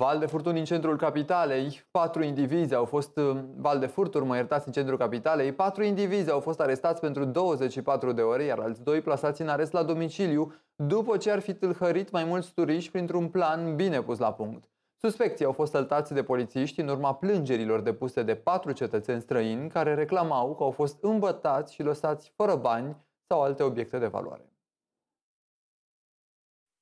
Val de furtuni în centrul capitalei, patru indivizi au fost, uh, val de furturi, mă iertați, în centrul capitalei, patru indivizi au fost arestați pentru 24 de ore, iar alți doi plasați în arest la domiciliu, după ce ar fi tâlhărit mai mulți turiști printr-un plan bine pus la punct. Suspecții au fost săltați de polițiști în urma plângerilor depuse de patru cetățeni străini care reclamau că au fost îmbătați și lăsați fără bani sau alte obiecte de valoare.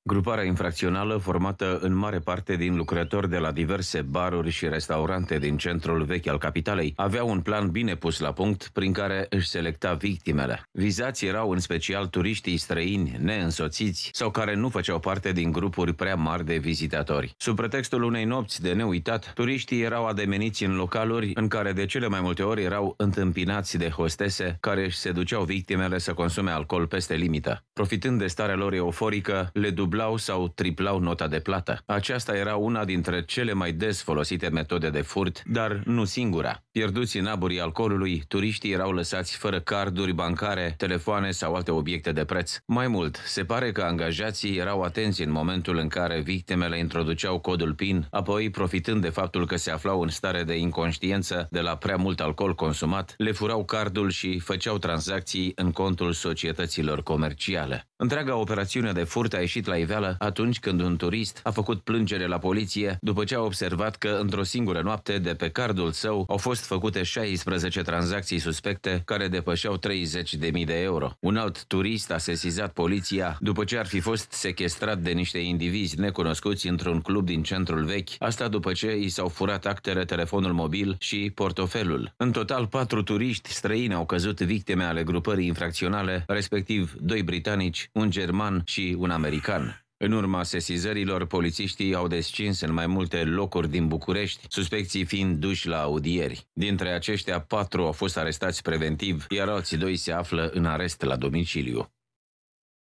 Gruparea infracțională, formată în mare parte din lucrători de la diverse baruri și restaurante din centrul vechi al capitalei, avea un plan bine pus la punct prin care își selecta victimele. Vizați erau în special turiștii străini neînsoțiți sau care nu făceau parte din grupuri prea mari de vizitatori. Sub pretextul unei nopți de neuitat, turiștii erau ademeniți în localuri în care de cele mai multe ori erau întâmpinați de hostese care își seduceau victimele să consume alcool peste limită. Profitând de starea lor euforică, le dublau dublau sau triplau nota de plată. Aceasta era una dintre cele mai des folosite metode de furt, dar nu singura. Pierduți în aburii alcoolului, turiștii erau lăsați fără carduri bancare, telefoane sau alte obiecte de preț. Mai mult, se pare că angajații erau atenți în momentul în care victimele introduceau codul PIN, apoi, profitând de faptul că se aflau în stare de inconștiență de la prea mult alcool consumat, le furau cardul și făceau tranzacții în contul societăților comerciale. Întreaga operațiune de furt a ieșit la iveală atunci când un turist a făcut plângere la poliție după ce a observat că într-o singură noapte de pe cardul său au fost făcute 16 tranzacții suspecte care depășeau 30.000 de euro. Un alt turist a sesizat poliția după ce ar fi fost sequestrat de niște indivizi necunoscuți într-un club din centrul vechi, asta după ce i s-au furat actele, telefonul mobil și portofelul. În total, patru turiști străini au căzut victime ale grupării infracționale, respectiv doi britanici, un german și un american. În urma sesizărilor, polițiștii au descins în mai multe locuri din București, suspecții fiind duși la audieri. Dintre aceștia, patru au fost arestați preventiv, iar alții doi se află în arest la domiciliu.